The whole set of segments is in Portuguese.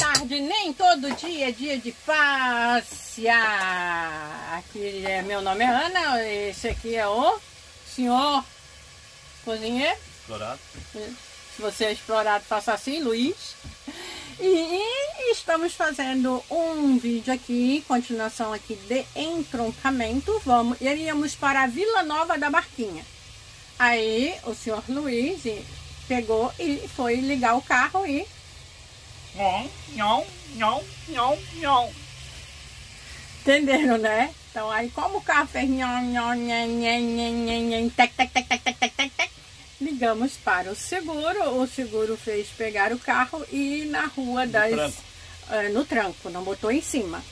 tarde, nem todo dia é dia de passear. Aqui é, meu nome é Ana, esse aqui é o senhor cozinheiro. Explorado. Se você é explorado, faça assim, Luiz. E estamos fazendo um vídeo aqui, continuação aqui de entroncamento. Vamos, iríamos para a Vila Nova da Barquinha. Aí o senhor Luiz pegou e foi ligar o carro e Nhon, nhon, nhon, nhon, nhon. Entenderam, né? Então aí como o carro fez nhon, nhon, tec, tec, tec, tec, tec, tec, tec, tec, ligamos para o seguro. O seguro fez pegar o carro e ir na rua das... tranco. eh, no tranco, não botou em cima.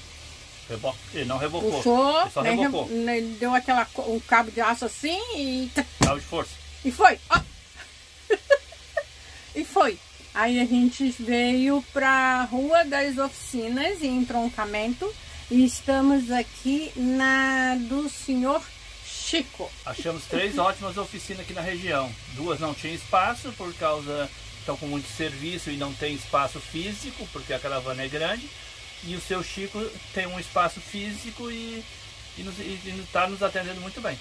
Ele não rebocou. Puxou, Ele só né, rebocou. né, deu aquela, um cabo de aço assim e... Cabo de força. E foi. ó. e foi. Aí a gente veio para Rua das Oficinas, em entroncamento. E estamos aqui na do senhor Chico. Achamos três ótimas oficinas aqui na região. Duas não tinham espaço por causa estão com muito serviço e não tem espaço físico, porque a caravana é grande. E o seu Chico tem um espaço físico e está nos atendendo muito bem.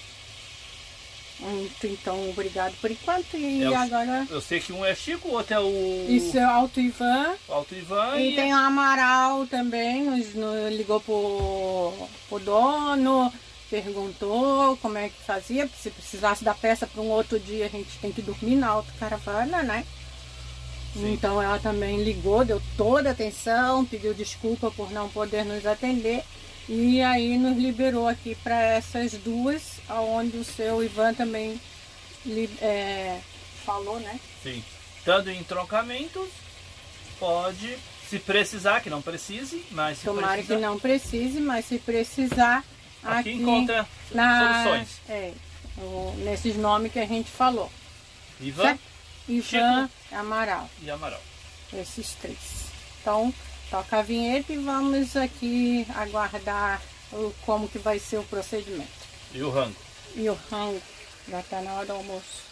Muito, Então, obrigado por enquanto. E É agora. Eu sei que um é Chico, o outro é o Isso é o Alto Ivan. Alto Ivan E tem o Amaral também, nos, no- ligou pro, pro dono, perguntou como é que fazia, se precisasse da peça para um outro dia, a gente tem que dormir na autocaravana, né? Sim. Então ela também ligou, deu toda a atenção, pediu desculpa por não poder nos atender e aí nos liberou aqui para essas duas, onde o seu Ivan também é, falou, né? Sim. Estando em troncamentos, pode, se precisar, que não precise, mas se Tomara precisar, que não precise, mas se precisar, aqui, aqui, encontra na, soluções. É, o- nesses nomes que a gente falou. Ivan Certo? Ivan Amaral, e Amaral. esses três. Então, toca a vinheta e vamos aqui aguardar o, como que vai ser o procedimento. E o rango. E o rango, já está na hora do almoço.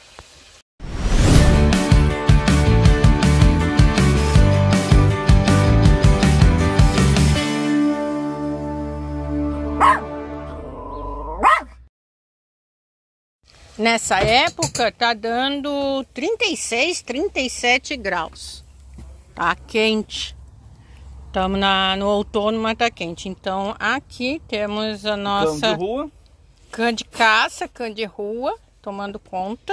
Nessa época tá dando 36, 37 graus. Tá quente. Estamos no outono, mas tá quente. Então aqui temos a Cão nossa de rua, cã de caça, cã de rua, tomando conta.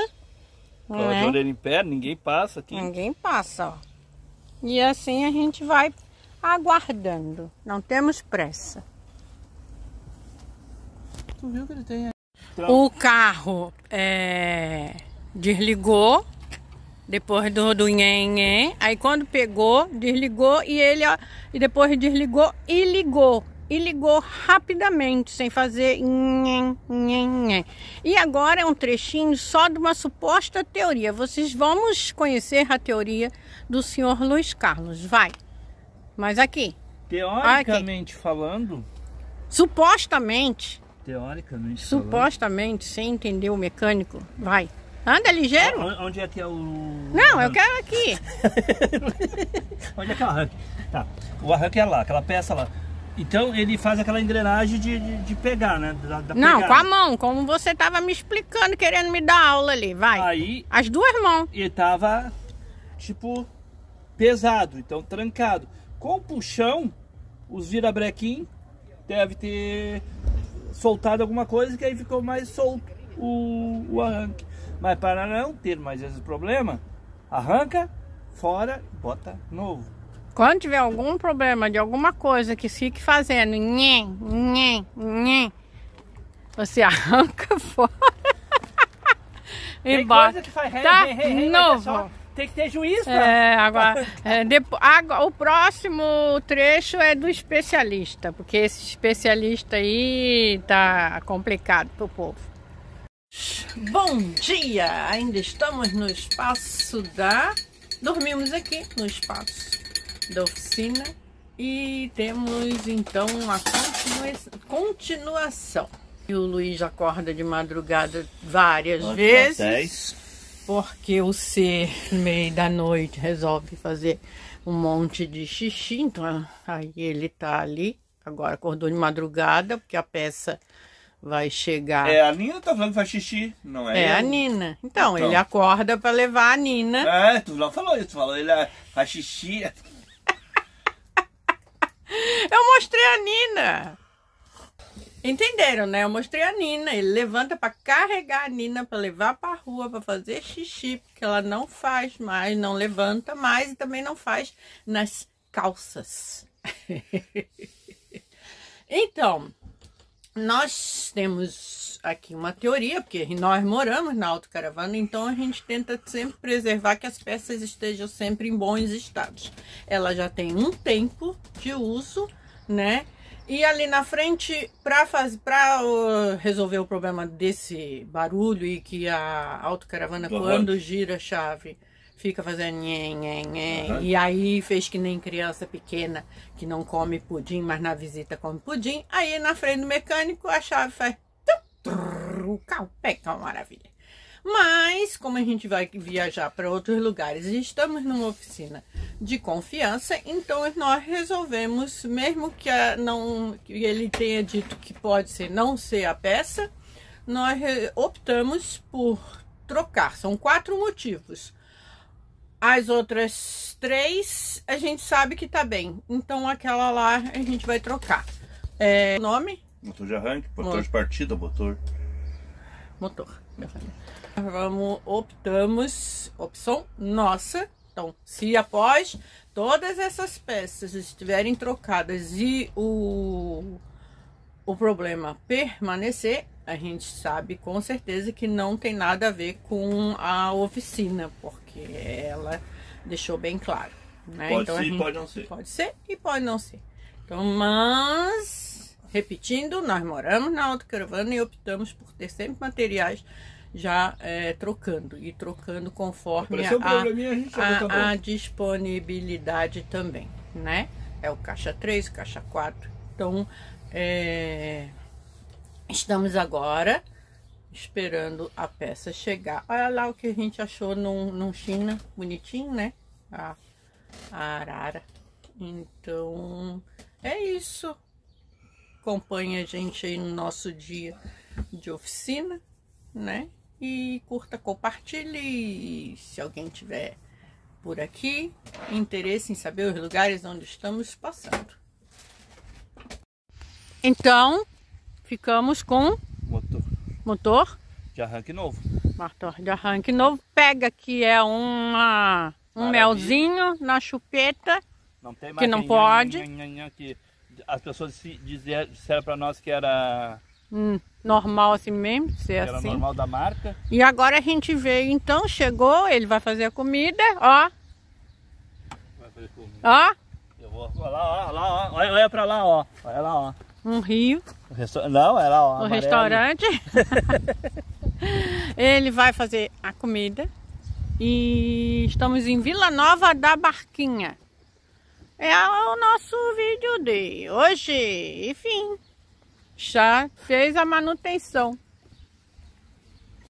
com né? orelha em pé, ninguém passa aqui. Ninguém passa, ó. E assim a gente vai aguardando. Não temos pressa. Tu viu que ele tem O carro é, desligou depois do, do nhen, Aí quando pegou, desligou e ele ó, e depois desligou e ligou. E ligou rapidamente, sem fazer. E agora é um trechinho só de uma suposta teoria. Vocês vamos conhecer a teoria do senhor Luiz Carlos. Vai. Mas aqui, Teoricamente falando, supostamente, teoricamente falando, supostamente, sem entender o mecânico, vai. Anda ligeiro. On- Onde é que é o. Não, eu quero aqui. Onde é que é o arranque? Tá. O arranque é lá, aquela peça lá. Então ele faz aquela engrenagem de, de, de pegar, né? Da, da Não, pegada. com a mão, como você estava me explicando, querendo me dar aula ali. Vai. Aí As duas mãos. ele tava, tipo, pesado, então trancado. Com o puxão, os virabrequim deve ter soltado alguma coisa que aí ficou mais solto o, o arranque. Mas para não ter mais esse problema, arranca, fora, bota novo. Quando tiver algum problema de alguma coisa que fique fazendo nhen, nhen, nhen, você arranca fora. e Tem bota. coisa que faz ré, Tá ré, mas é novo. tem que ter juiz pra... É, agora, é, depo- agora, o próximo trecho é do especialista, porque esse especialista aí tá complicado pro povo. Bom dia! Ainda estamos no espaço da. Dormimos aqui no espaço da oficina e temos então a continua- continuação. E o Luiz acorda de madrugada várias vezes. Dez. Porque o ser, no meio da noite, resolve fazer um monte de xixi, então aí ele tá ali. Agora acordou de madrugada, porque a peça vai chegar. É, a Nina tá falando que faz xixi, não é? É eu? a Nina. Então, então, ele acorda para levar a Nina. É, tu não falou isso, tu falou ele é, faz xixi. Eu mostrei a Nina. Entenderam, né? Eu mostrei a Nina. Ele levanta para carregar a Nina para levar para rua para fazer xixi, porque ela não faz mais, não levanta mais e também não faz nas calças. então, nós temos aqui uma teoria, porque nós moramos na autocaravana, então a gente tenta sempre preservar que as peças estejam sempre em bons estados. Ela já tem um tempo de uso, né? E ali na frente, para uh, resolver o problema desse barulho e que a autocaravana, uhum. quando gira a chave, fica fazendo nhê, nhê, nhê, uhum. e aí fez que nem criança pequena que não come pudim, mas na visita come pudim. Aí na frente do mecânico a chave faz o carro pega uma maravilha. Mas, como a gente vai viajar para outros lugares e estamos numa oficina de confiança, então nós resolvemos, mesmo que, a, não, que ele tenha dito que pode ser não ser a peça, nós optamos por trocar. São quatro motivos. As outras três a gente sabe que tá bem. Então aquela lá a gente vai trocar. É, nome? Motor de arranque, motor de partida, motor. Motor. Vamos, optamos, opção nossa. Então, se após todas essas peças estiverem trocadas e o, o problema permanecer, a gente sabe com certeza que não tem nada a ver com a oficina, porque ela deixou bem claro. Né? Pode então, ser gente, pode não ser. Pode ser e pode não ser. Então, mas, repetindo, nós moramos na autocaravana e optamos por ter sempre materiais já é, trocando e trocando conforme a, a, a, a, disponibilidade também, né? É o caixa 3, caixa 4. Então, é, estamos agora esperando a peça chegar. Olha lá o que a gente achou num, num China, bonitinho, né? A, a arara. Então, é isso. Acompanhe a gente aí no nosso dia de oficina, né? E curta, compartilhe. se alguém tiver por aqui interesse em saber os lugares onde estamos passando. Então, ficamos com motor, motor de arranque novo. Motor de arranque novo. Pega que é uma, um Maravilha. melzinho na chupeta. Não tem mais que não pode. que as pessoas disseram para nós que era Hum, normal assim mesmo, ser Era assim. normal da marca. E agora a gente veio, então, chegou, ele vai fazer a comida, ó. Vai fazer comida. Ó. Eu vou lá, ó, lá, ó. Olha, olha pra lá, ó. Olha lá, ó. Um rio. Não, ó. O amarelo. restaurante. ele vai fazer a comida. E estamos em Vila Nova da Barquinha. É o nosso vídeo de hoje. Enfim já fez a manutenção.